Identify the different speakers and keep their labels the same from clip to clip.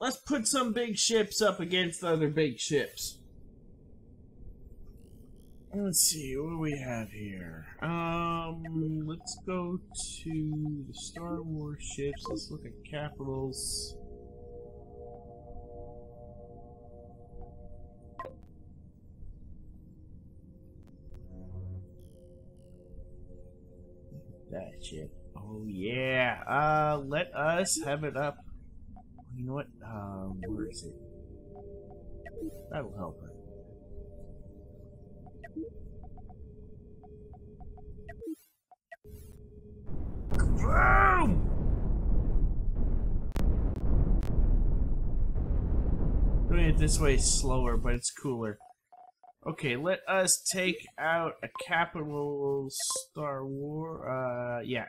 Speaker 1: let's put some big ships up against other big ships. Let's see what do we have here. Um, let's go to the Star Wars ships. Let's look at capitals. That ship. Oh yeah. Uh, let us have it up. You know what? Um, where is it? That'll help her. Boom! Doing it this way is slower, but it's cooler. Okay, let us take out a capital Star War. Uh, yeah.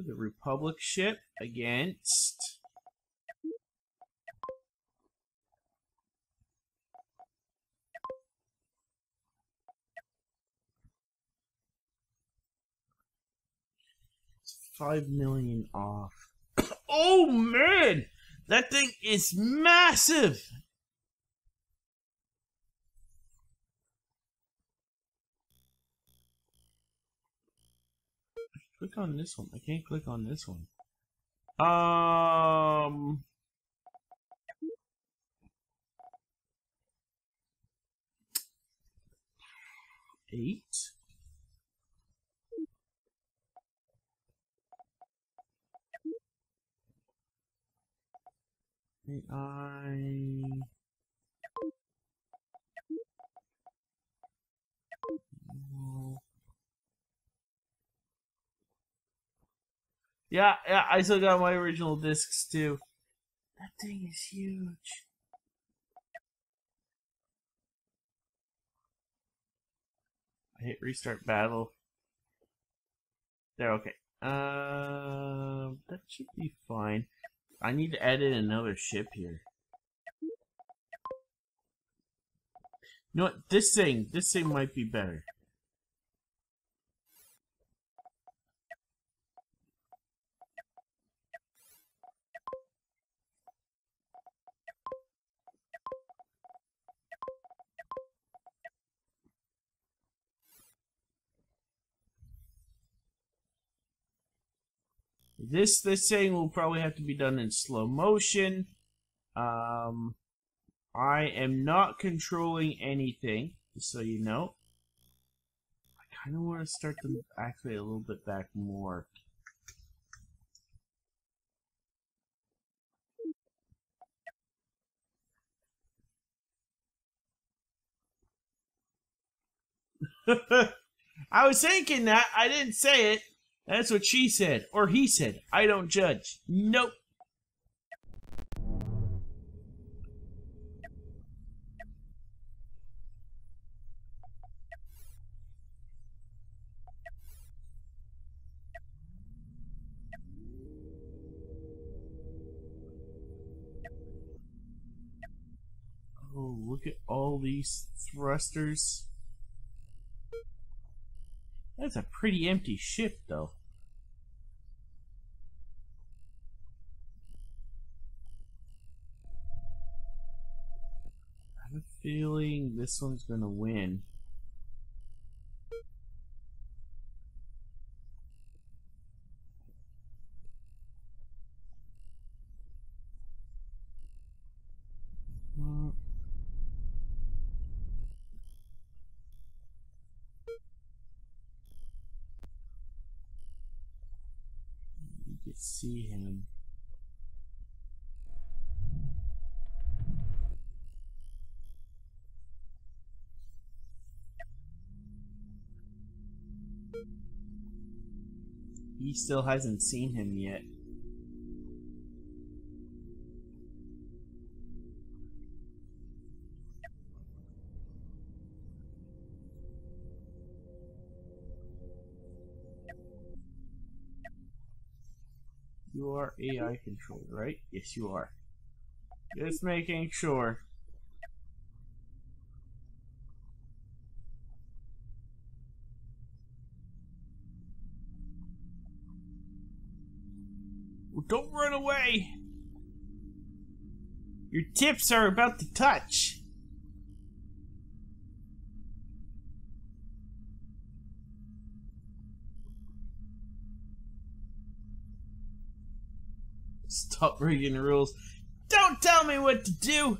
Speaker 1: The Republic ship against. Five million off. oh man! That thing is massive! Click on this one. I can't click on this one. Um. Eight. I. Yeah, yeah, I still got my original discs too. That thing is huge. I hit restart battle. There, okay. Uh, that should be fine. I need to add in another ship here. You know what? This thing, this thing might be better. This this thing will probably have to be done in slow motion. Um, I am not controlling anything, just so you know. I kind of want to start them actually a little bit back more. I was thinking that. I didn't say it. That's what she said. Or he said. I don't judge. Nope. Oh, look at all these thrusters. That's a pretty empty ship, though. I have a feeling this one's gonna win. He still hasn't seen him yet. You are AI controlled, right? Yes, you are. Just making sure. Don't run away! Your tips are about to touch. Stop breaking the rules. Don't tell me what to do!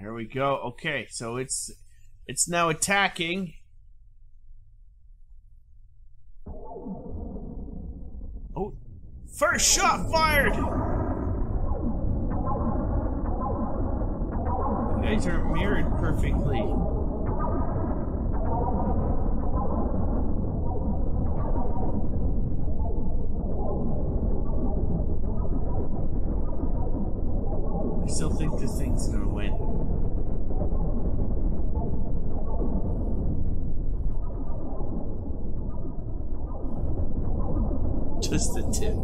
Speaker 1: There we go. Okay, so it's it's now attacking. Oh, first shot fired! You guys aren't mirrored perfectly. I still think this thing's gonna win. Just a tip.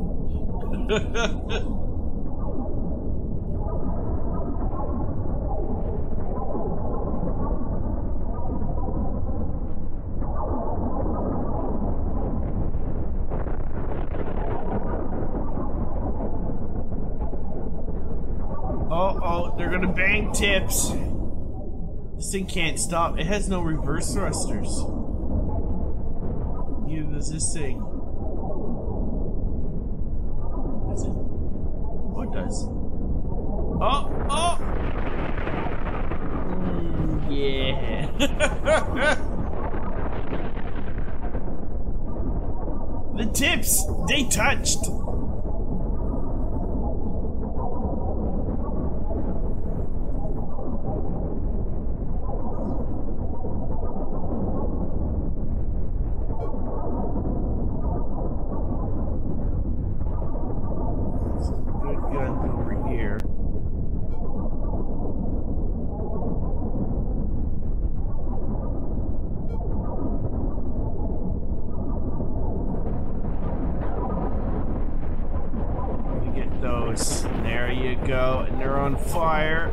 Speaker 1: Oh, oh, they're gonna bang tips. This thing can't stop. It has no reverse thrusters. Neither does this thing. It? Oh, it does. Oh, oh! Mm, yeah. the tips, they touched. Good guns over here. You get those. There you go. And they're on fire.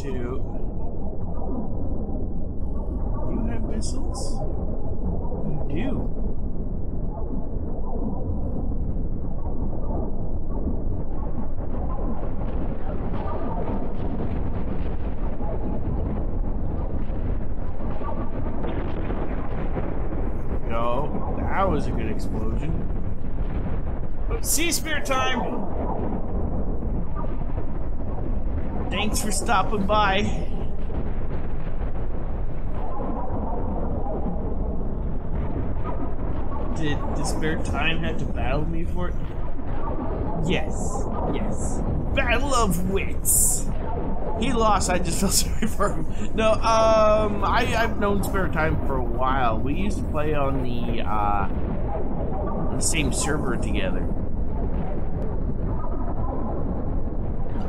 Speaker 1: Two. You have missiles? You do. No, that was a good explosion. Sea spear time! Thanks for stopping by. Did the spare time have to battle me for it? Yes, yes. Battle of wits. He lost. I just felt sorry for him. No, um, I, I've known spare time for a while. We used to play on the uh, on the same server together.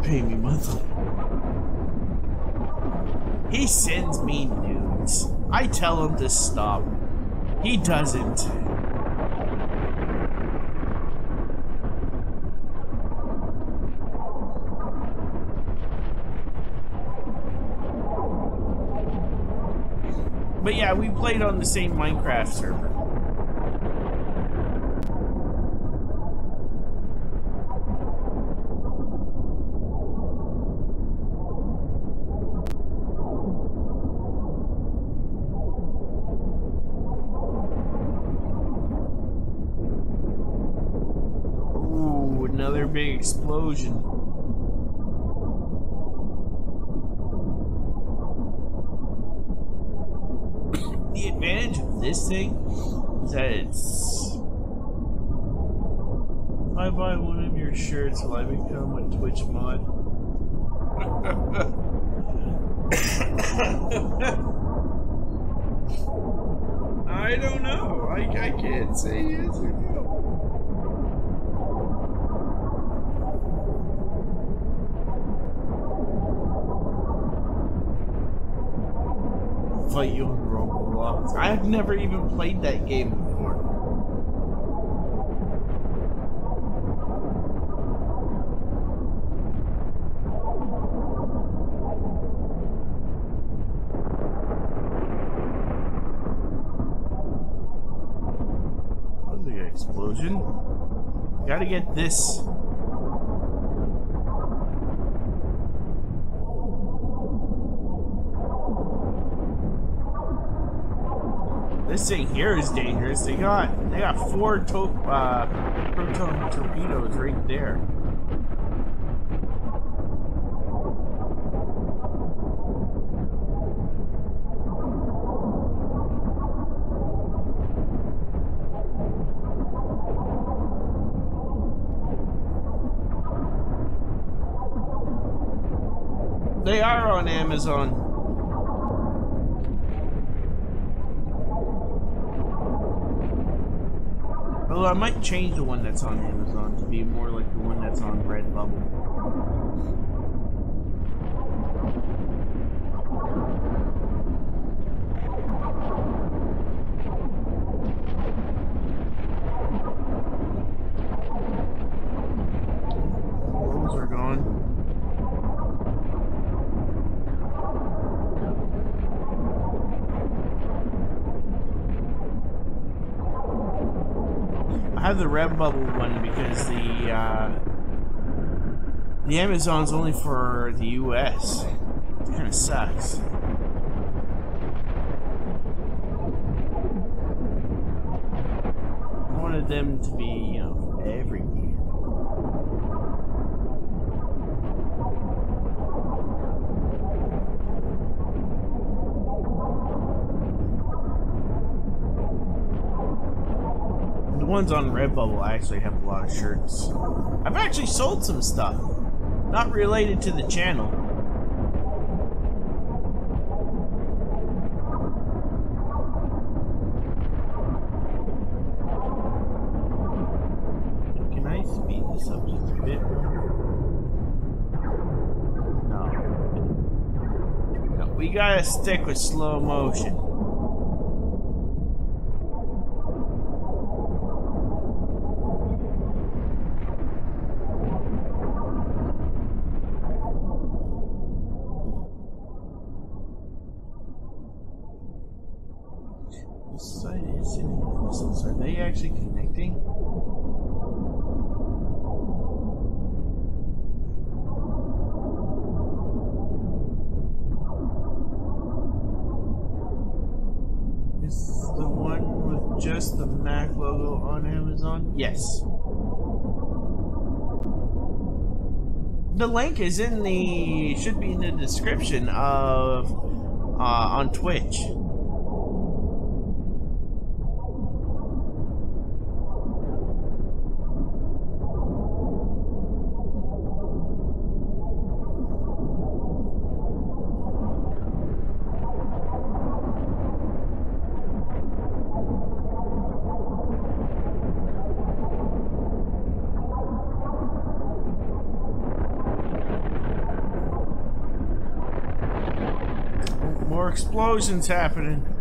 Speaker 1: Pay me monthly. He sends me nudes. I tell him to stop. He doesn't. But yeah, we played on the same Minecraft server. Ooh, another big the advantage of this thing is that it's. I buy one of your shirts, will I become a Twitch mod? I don't know. I, I can't say yes or no. Fight you on Roblox. I've never even played that game before. Explosion. Gotta get this This thing here is dangerous. They got they got four to uh, proton torpedoes right there. They are on Amazon. I might change the one that's on Amazon to be more like the one that's on Redbubble. Those are gone. I have the Redbubble one because the uh, the Amazon's only for the U.S. Kind of sucks. I wanted them to be, you know, everywhere. The ones on Redbubble I actually have a lot of shirts. I've actually sold some stuff. Not related to the channel. Can I speed this up just a bit? No. No, we gotta stick with slow motion. This side is sending missiles. Are they actually connecting? Is the one with just the Mac logo on Amazon? Yes. The is in the should be in the description of uh, on Twitch. More explosions happening.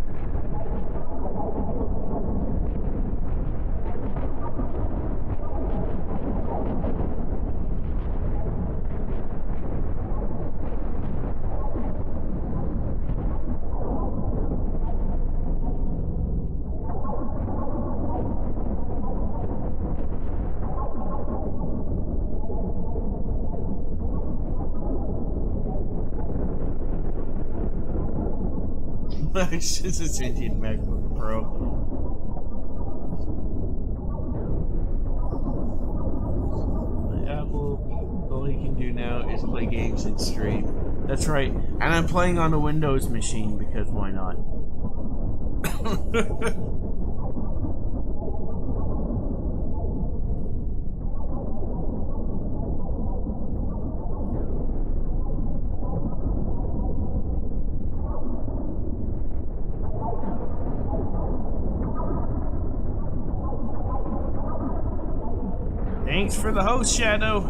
Speaker 1: It's just a sentient MacBook Pro. Apple, all he can do now is play games and stream. That's right, and I'm playing on a Windows machine because why not? for the host, Shadow.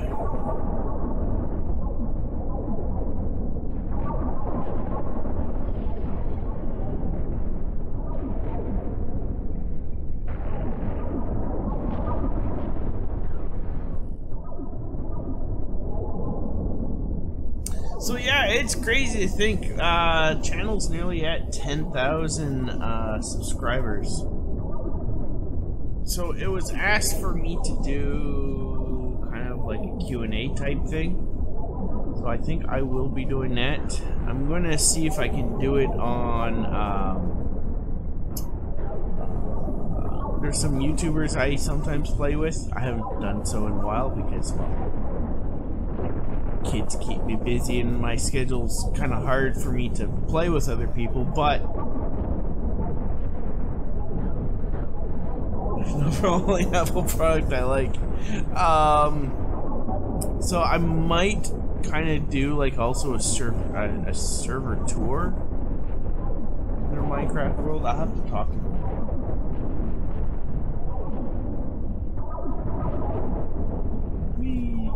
Speaker 1: So yeah, it's crazy to think uh, channel's nearly at 10,000 uh, subscribers. So it was asked for me to do like a Q&A type thing. So I think I will be doing that. I'm going to see if I can do it on... Um, uh, there's some YouTubers I sometimes play with. I haven't done so in a while because, well, kids keep me busy and my schedule's kind of hard for me to play with other people, but there's no only Apple product I like. Um, so I might kind of do like also a server a, a server tour in their Minecraft world. I'll have to talk to them.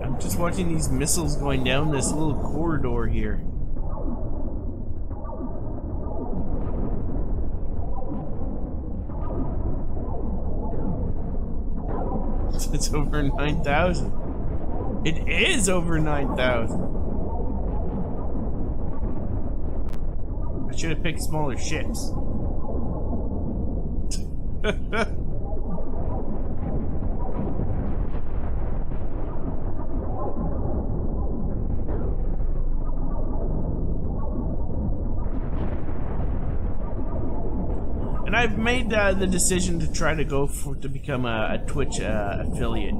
Speaker 1: I'm just watching these missiles going down this little corridor here. It's over 9,000. It is over 9,000. I should have picked smaller ships. And I've made uh, the decision to try to go for to become a, a Twitch uh, affiliate.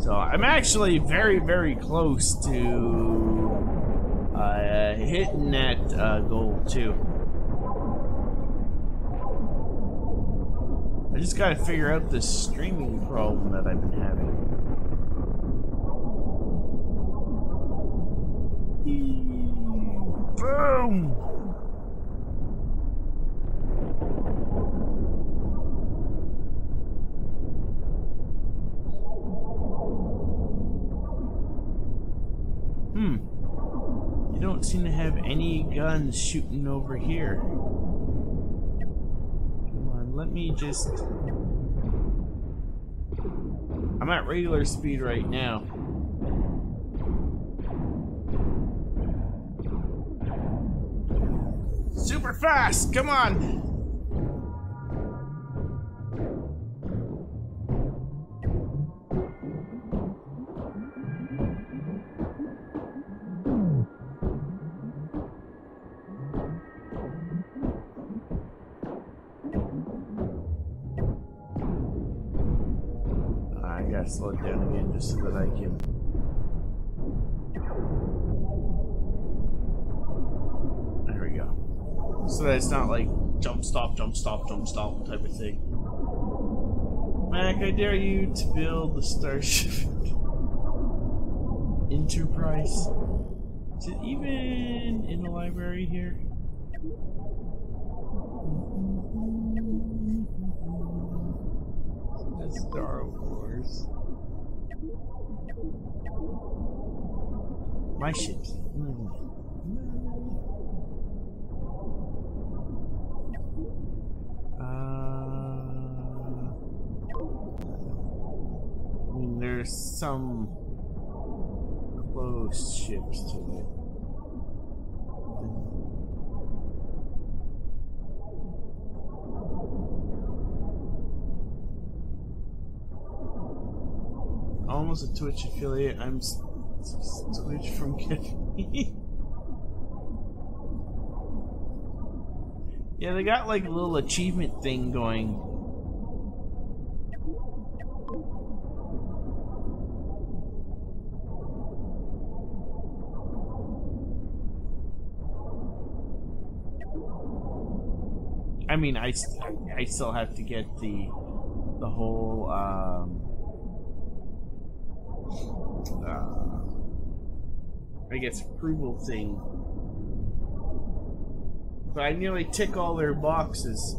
Speaker 1: So I'm actually very, very close to uh, hitting that uh, goal too. I just gotta figure out this streaming problem that I've been having. Boom! Hmm. You don't seem to have any guns shooting over here. Come on, let me just... I'm at regular speed right now. Super fast! Come on! That There we go. So that it's not like jump stop, jump stop, jump stop type of thing. Mac, I dare you to build the Starship Enterprise. Is it even in the library here? That's Star Wars. My ships. Uh, I mean, there's some close ships to it. Almost a Twitch affiliate. I'm Switch from Kiffy. yeah, they got like a little achievement thing going. I mean, I, I still have to get the the whole um, uh, I guess, approval thing. But I nearly tick all their boxes.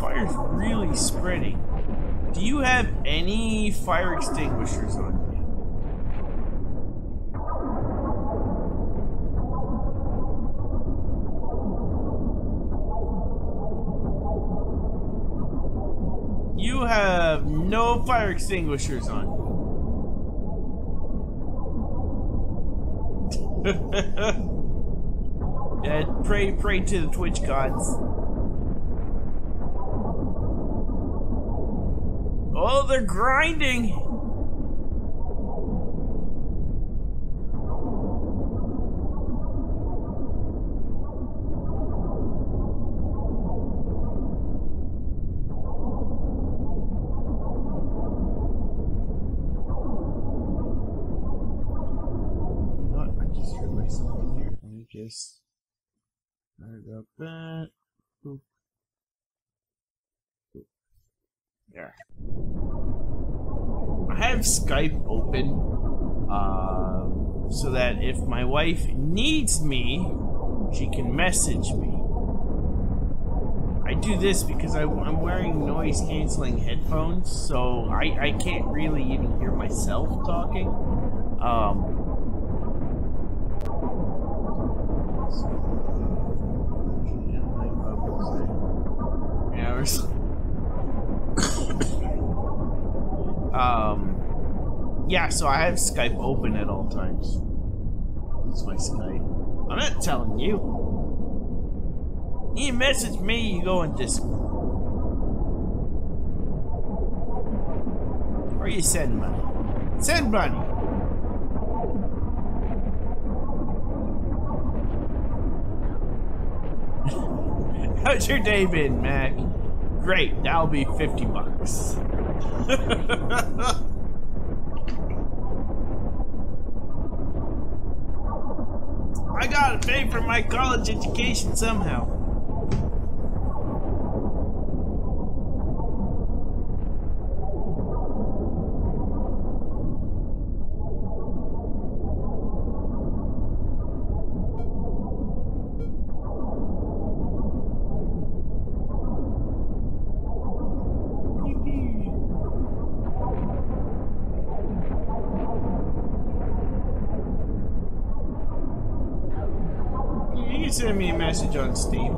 Speaker 1: Fire's really spreading. Do you have any fire extinguishers on have no fire extinguishers on. yeah, pray, pray to the Twitch gods. Oh, they're grinding. Just about that. Boop. Boop. There. I have Skype open uh, so that if my wife needs me, she can message me. I do this because I, am wearing noise canceling headphones, so I, I can't really even hear myself talking. Um, hours. um, yeah, so I have Skype open at all times. That's my Skype. I'm not telling you. You message me, you go in Discord. Or you send money. Send money. How's your day been, Mac? Great, that'll be 50 bucks. I gotta pay for my college education somehow. send on Steam.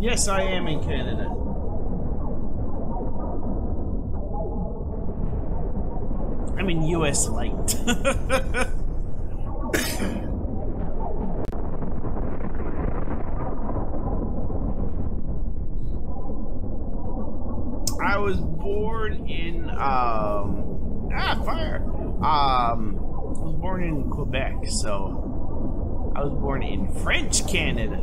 Speaker 1: Yes, I am in Canada. I'm in US light. I was born in um ah fire um I was born in Quebec, so I was born in French Canada.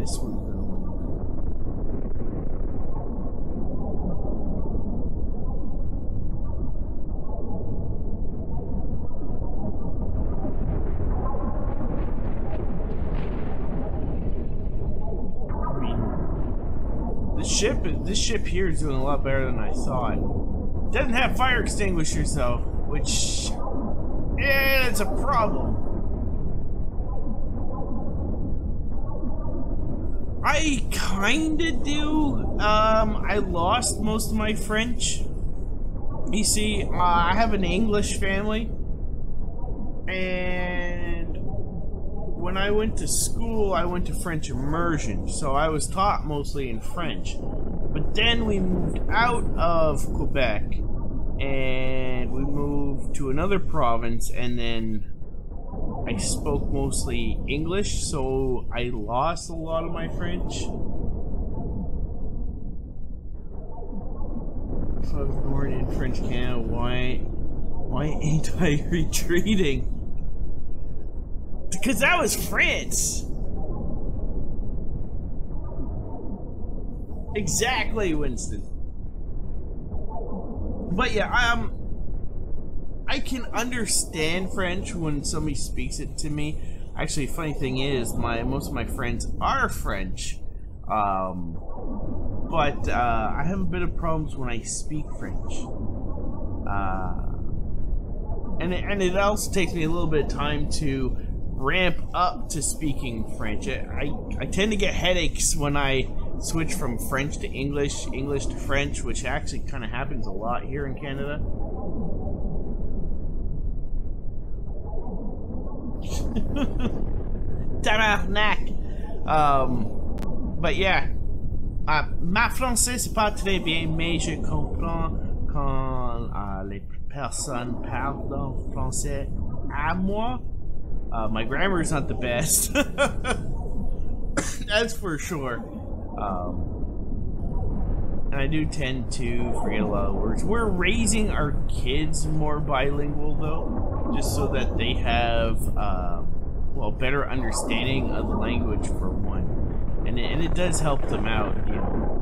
Speaker 1: this one I mean, this ship, here is doing a lot better than I thought. Doesn't have fire extinguishers though, which, yeah, it's a problem. I kinda do. Um, I lost most of my French. You see, uh, I have an English family. And when I went to school, I went to French immersion. So I was taught mostly in French. Then we moved out of Quebec. And we moved to another province. And then I spoke mostly English, so I lost a lot of my French. So I was born in French Canada. Why, why ain't I retreating? Because that was France. Exactly, Winston. But yeah, um, I can understand French when somebody speaks it to me. Actually, funny thing is, my most of my friends are French, um, but uh, I have a bit of problems when I speak French. Uh, and it, and it also takes me a little bit of time to ramp up to speaking French. I, I tend to get headaches when I switch from French to English, English to French, which actually kind of happens a lot here in Canada. Tabarnak! Um, but yeah, uh, ma français c'est pas très bien, mais je comprends quand uh, les personnes parlent en français à moi. Uh, my grammar is not the best. That's for sure. Um, and I do tend to forget a lot of words. We're raising our kids more bilingual, though, just so that they have, uh, well, better understanding of the language for one, and it, and it does help them out, you know.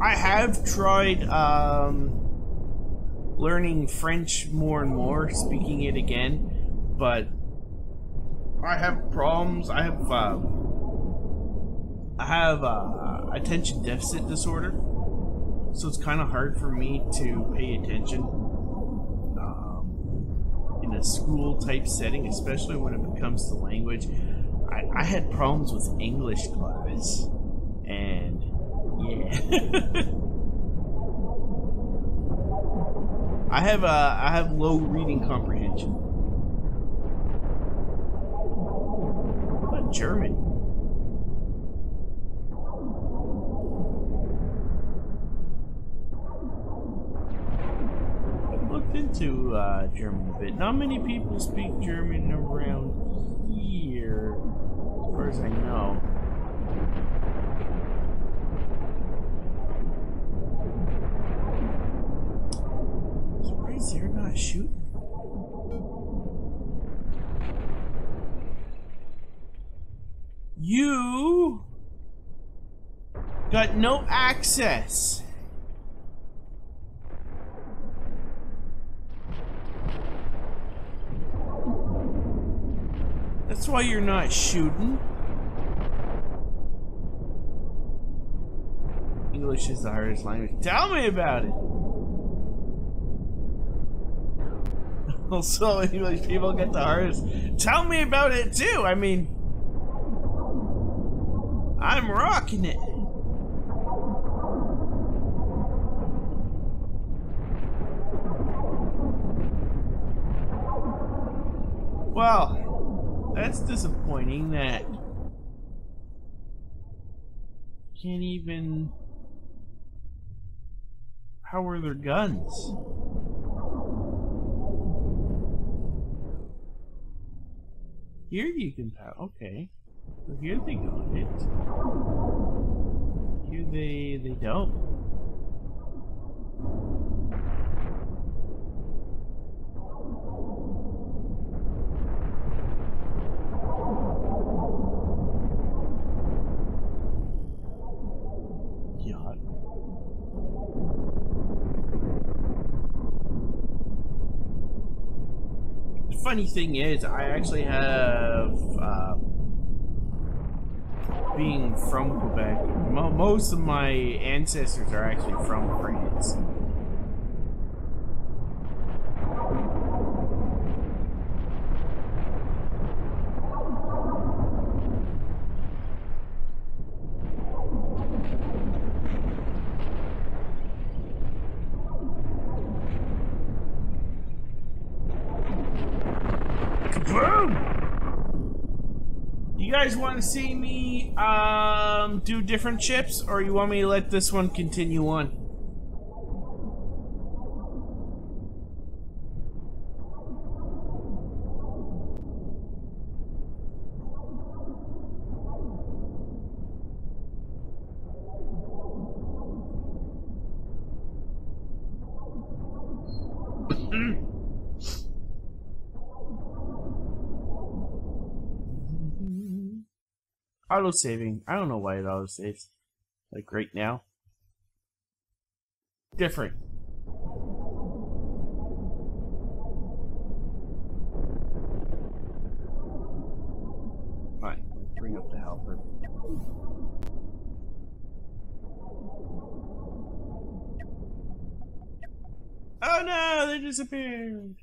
Speaker 1: I have tried um, learning French more and more, speaking it again, but I have problems. I have uh, I have uh, attention deficit disorder, so it's kind of hard for me to pay attention um, in a school type setting, especially when it comes to language. I, I had problems with English class, and yeah. I have uh, I have low reading comprehension. What about German? I've looked into uh, German a bit. Not many people speak German around here, as far as I know. Surprised they're not shooting. You got no access. That's why you're not shooting. English is the hardest language. Tell me about it. Also, English people get the hardest. Tell me about it too. I mean, I'm rocking it. Well, that's disappointing that can't even power their guns. Here you can power. Okay. So here they got it. Here they they don't. Funny thing is, I actually have, uh, being from Quebec, mo most of my ancestors are actually from France. You guys want to see me um, do different chips, or you want me to let this one continue on? Auto saving. I don't know why it auto saves. Like right now. Different. Fine. Bring up the helper. Oh no, they disappeared.